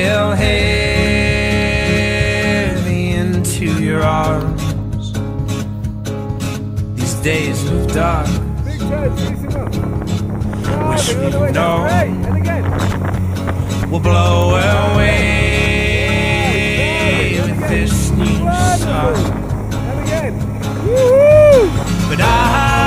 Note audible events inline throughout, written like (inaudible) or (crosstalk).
fell heavy into your arms. These days of dark. Wish we know will blow away with this new sun. But I.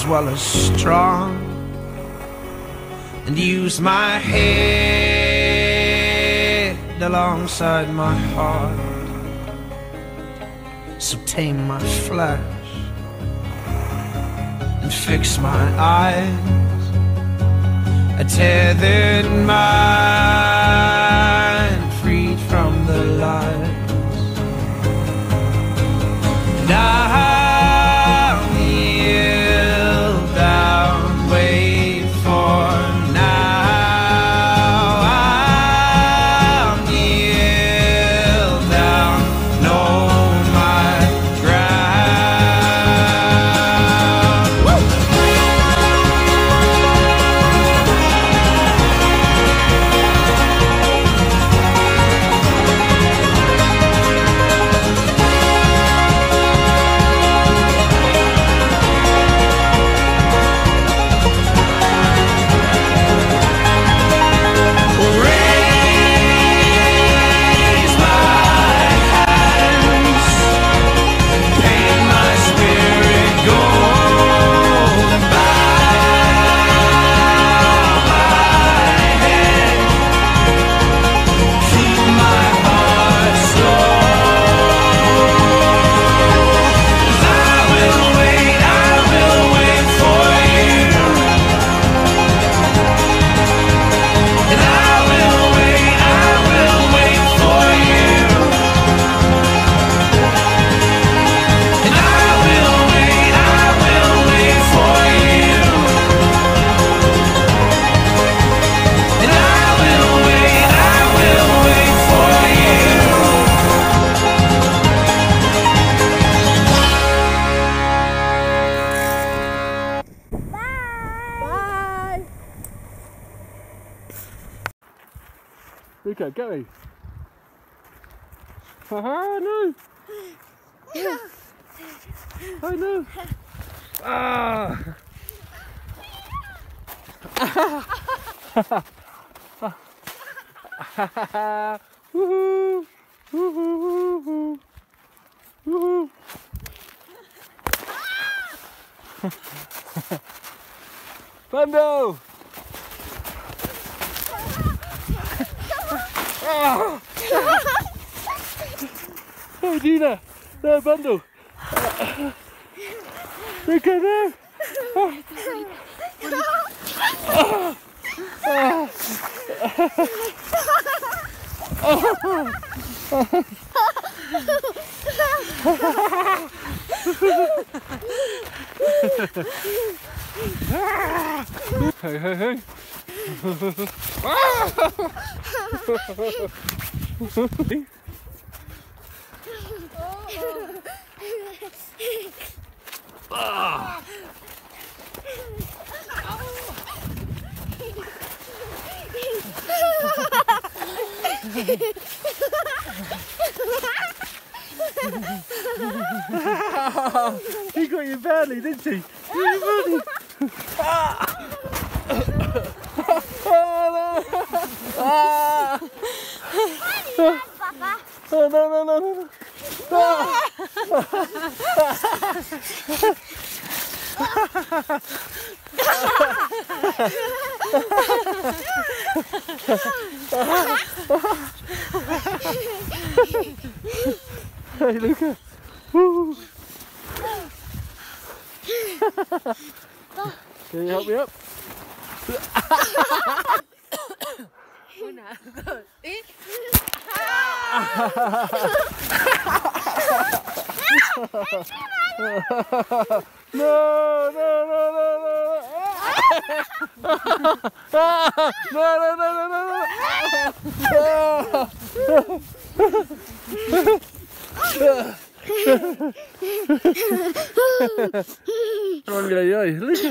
as well as strong. And use my head alongside my heart. So tame my flesh and fix my eyes. A tethered my go, go. Oh no! Yeah. Oh no! Ah! (laughs) Woohoo! (laughs) Oh. Hey Dina, daar Bando. Ik kan hem. Hey, hey, hey. He got you badly, didn't he? (laughs) Got you. Papa. Oh, no, no, no, no, no. Hey, Lucca. Woo. Can you help me up? (laughs) Una, dos, y... No, no, no, no, no. Ah! No, no, no, no, no, no. Ay, ay, ay, Luca.